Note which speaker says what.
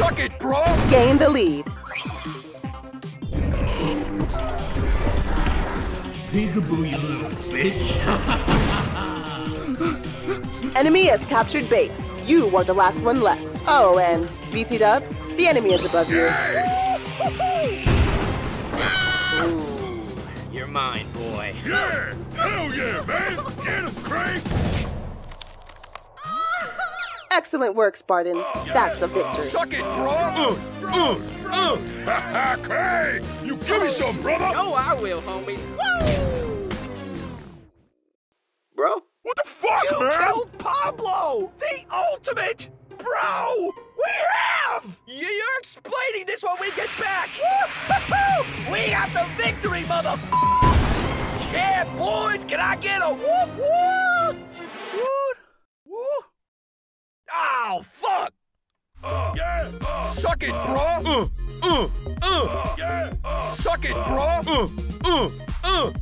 Speaker 1: Suck it, bro!
Speaker 2: Gain the lead.
Speaker 3: Peekaboo, you little bitch.
Speaker 2: Enemy has captured base. You are the last one left. Oh, and BT Dubs, the enemy is above you.
Speaker 1: Yay!
Speaker 4: You're mine, boy.
Speaker 1: Yeah! Hell yeah, man! Get him, Craig!
Speaker 2: Excellent work, Spartan. That's a victory.
Speaker 1: Suck it, bro! Uh, uh, uh! Ha ha, Craig! You give me some, brother!
Speaker 4: Oh, I will, homie. Woo! Bro?
Speaker 1: What the fuck,
Speaker 5: You
Speaker 1: man?
Speaker 5: killed Pablo! The ultimate bro! We have!
Speaker 4: You- You're explaining this when we get back!
Speaker 5: We got the victory, mother. Yeah, boys, can I get a whoop whoop? Whoop Oh, fuck!
Speaker 1: Uh, yeah! Suck it, bro! Uh, uh, uh! Yeah! Suck it, bro! Uh, uh, uh!